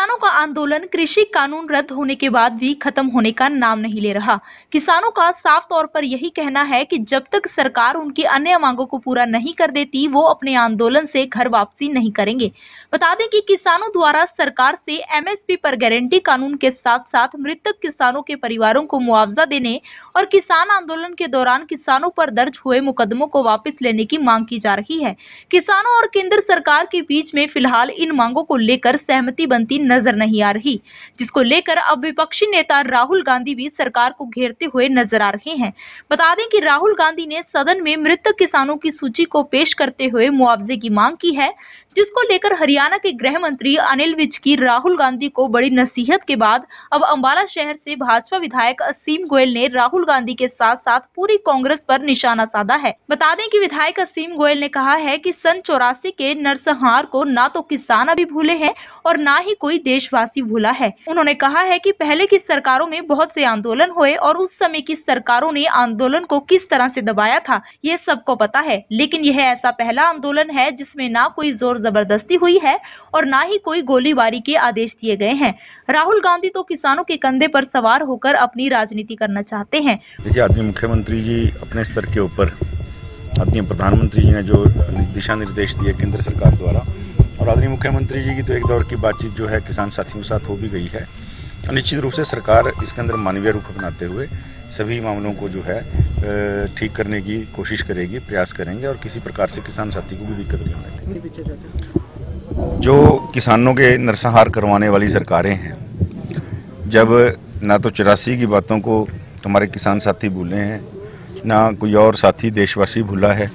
किसानों का आंदोलन कृषि कानून रद्द होने के बाद भी खत्म होने का नाम नहीं ले रहा। किसानों का साफ़ तौर पर यही कहना है कि जब तक सरकार उनकी अन्य मांगों को पूरा नहीं कर देती, वो अपने आंदोलन से घर वापसी नहीं करेंगे। बता दें कि किसानों द्वारा सरकार से एमएसपी पर गारंटी कानून के साथ साथ मृतक किसानों के परिवारों को मुआवजा देने और किसान आंदोलन के दौरान किसानों पर दर्ज हुए मुकदमों को वापस लेने की मांग की जा रही है। किसानों और केंद्र सरकार के बीच में फ़िलहाल इन मांगों को लेकर सहमति बनती नज़र नहीं आ रही, जिसको लेकर अब विपक्षी नेता राहुल गांधी भी सरकार को घेरते हुए नज़र आ रहे हैं। बता दें कि राहुल गांधी ने सदन में मृतक किसानों की सूची को पेश करते हुए मुआवजे की मांग की है जिसको लेकर हरियाणा के गृह मंत्री अनिल विज की राहुल गांधी को बड़ी नसीहत के बाद अब अंबाला शहर से भाजपा विधायक असीम गोयल ने राहुल गांधी के साथ साथ पूरी कांग्रेस पर निशाना साधा है। बता दें कि विधायक असीम गोयल ने कहा है कि सन चौरासी के नरसंहार को ना तो किसान अभी भूले हैं और ना ही कोई देशवासी भूला है। उन्होंने कहा है कि पहले की सरकारों में बहुत से आंदोलन हुए और उस समय की सरकारों ने आंदोलन को किस तरह से दबाया था, ये सबको पता है। लेकिन यह ऐसा पहला आंदोलन है जिसमें ना कोई ज़ोर ज़बरदस्ती हुई है और ना ही कोई गोलीबारी के आदेश दिए गए हैं। राहुल गांधी तो किसानों के कंधे पर सवार होकर अपनी राजनीति करना चाहते हैं। देखिए, आदरणीय मुख्यमंत्री जी, अपने स्तर के ऊपर आदरणीय प्रधानमंत्री जी ने जो दिशा निर्देश दिए केंद्र सरकार द्वारा, और आदरणीय मुख्यमंत्री जी की तो एक दौर की बातचीत जो है किसान साथियों के साथ हो भी गई है। निश्चित रूप से सरकार इसके अंदर मानवीय रूप अपनाते हुए सभी मामलों को जो है ठीक करने की कोशिश करेगी प्रयास करेंगे और किसी प्रकार से किसान साथी को भी दिक्कत नहीं होने देंगे। जो किसानों के नरसंहार करवाने वाली सरकारें हैं जब ना तो चौरासी की बातों को हमारे किसान साथी भूले हैं ना कोई और साथी देशवासी भूला है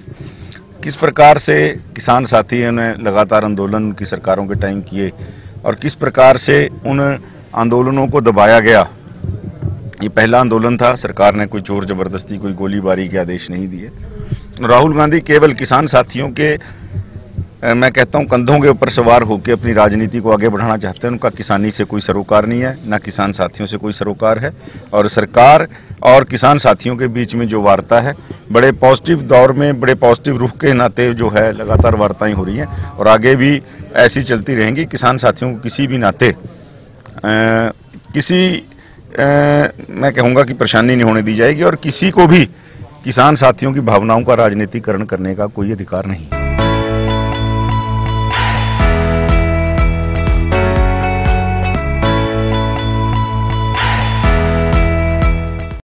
किस प्रकार से किसान साथियों ने लगातार आंदोलन की सरकारों के टाइम किए और किस प्रकार से उन आंदोलनों को दबाया गया ये पहला आंदोलन था। सरकार ने कोई चोर ज़बरदस्ती कोई गोलीबारी के आदेश नहीं दिए। राहुल गांधी केवल किसान साथियों के मैं कहता हूँ कंधों के ऊपर सवार होकर अपनी राजनीति को आगे बढ़ाना चाहते हैं। उनका किसानी से कोई सरोकार नहीं है ना किसान साथियों से कोई सरोकार है। और सरकार और किसान साथियों के बीच में जो वार्ता है बड़े पॉजिटिव दौर में बड़े पॉजिटिव रुख के नाते जो है लगातार वार्ताएँ हो रही हैं। और आगे भी ऐसी चलती रहेंगी। किसान साथियों को किसी भी नाते अ, किसी मैं कहूँगा कि परेशानी नहीं होने दी जाएगी और किसी को भी किसान साथियों की भावनाओं का राजनीतिकरण करने का कोई अधिकार नहीं है।